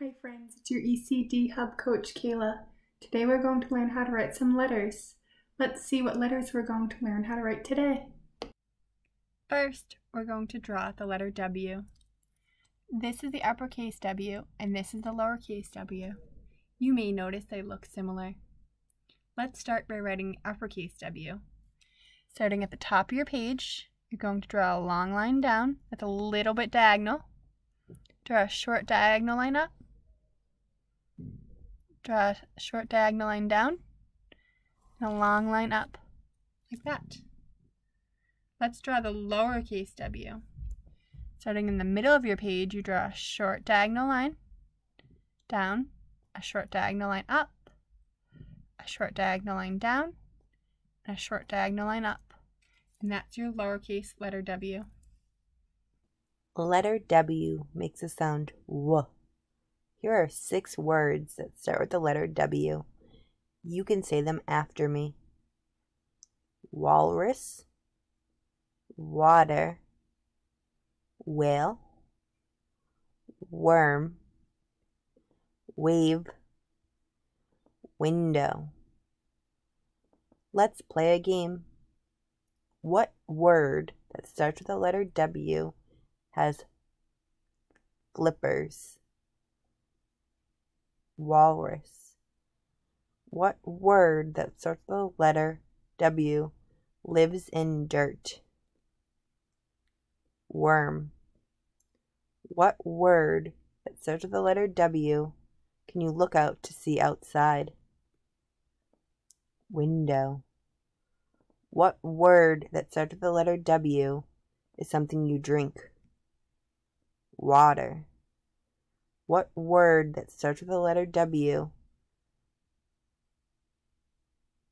Hi friends, it's your ECD Hub coach Kayla. Today we're going to learn how to write some letters. Let's see what letters we're going to learn how to write today. First, we're going to draw the letter W. This is the uppercase W and this is the lowercase w. You may notice they look similar. Let's start by writing uppercase W. Starting at the top of your page, you're going to draw a long line down that's a little bit diagonal. Draw a short diagonal line up draw a short diagonal line down and a long line up, like that. Let's draw the lowercase w. Starting in the middle of your page, you draw a short diagonal line down, a short diagonal line up, a short diagonal line down, and a short diagonal line up. And that's your lowercase letter W. Letter W makes a sound W. Here are six words that start with the letter W. You can say them after me walrus, water, whale, worm, wave, window. Let's play a game. What word that starts with the letter W has flippers? Walrus. What word that starts with the letter W lives in dirt? Worm. What word that starts with the letter W can you look out to see outside? Window. What word that starts with the letter W is something you drink? Water. What word that starts with the letter W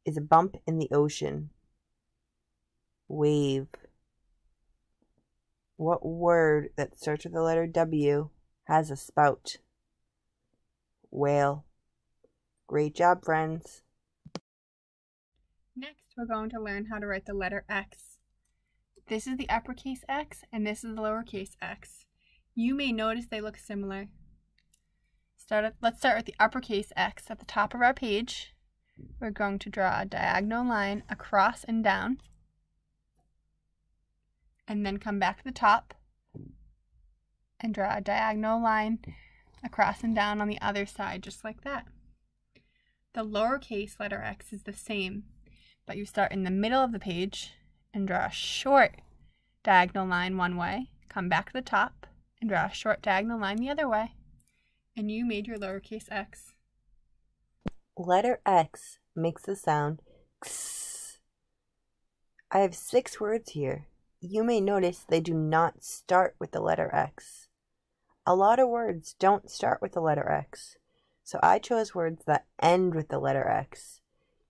is a bump in the ocean? Wave. What word that starts with the letter W has a spout? Whale. Great job, friends. Next, we're going to learn how to write the letter X. This is the uppercase X and this is the lowercase x. You may notice they look similar. Start at, let's start with the uppercase X at the top of our page. We're going to draw a diagonal line across and down. And then come back to the top and draw a diagonal line across and down on the other side, just like that. The lowercase letter x is the same, but you start in the middle of the page and draw a short diagonal line one way, come back to the top, and draw a short diagonal line the other way and you made your lowercase x. Letter X makes the sound x. I have six words here. You may notice they do not start with the letter X. A lot of words don't start with the letter X, so I chose words that end with the letter X.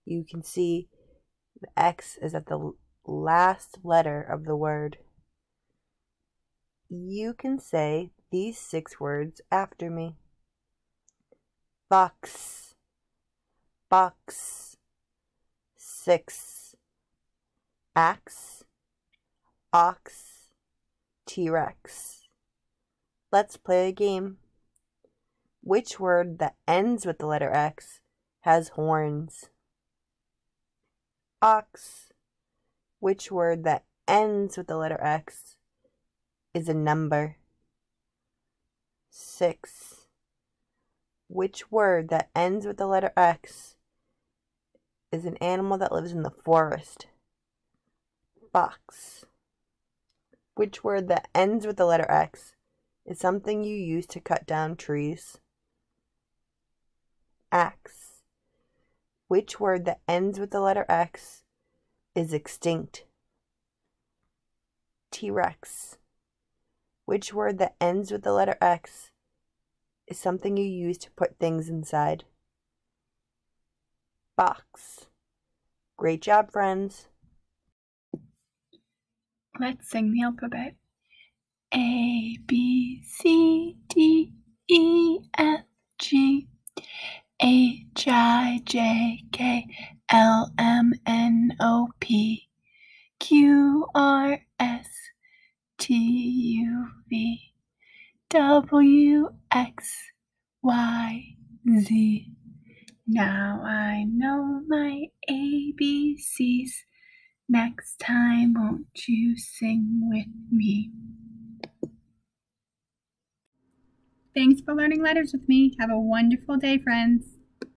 You can see the X is at the last letter of the word. You can say these six words after me box, box, six, axe, ox, T-Rex. Let's play a game. Which word that ends with the letter X has horns? Ox. Which word that ends with the letter X is a number? Six which word that ends with the letter X is an animal that lives in the forest? Fox. Which word that ends with the letter X is something you use to cut down trees? Axe. Which word that ends with the letter X is extinct? T Rex. Which word that ends with the letter X is something you use to put things inside. Box. Great job, friends. Let's sing the alphabet. A, B, C, D, E, F, G, H, I, J, K, L, M, N, O, P, Q, R, S, T, U, V. W X Y, Z. Now I know my ABCs. Next time, won't you sing with me? Thanks for learning letters with me. Have a wonderful day, friends.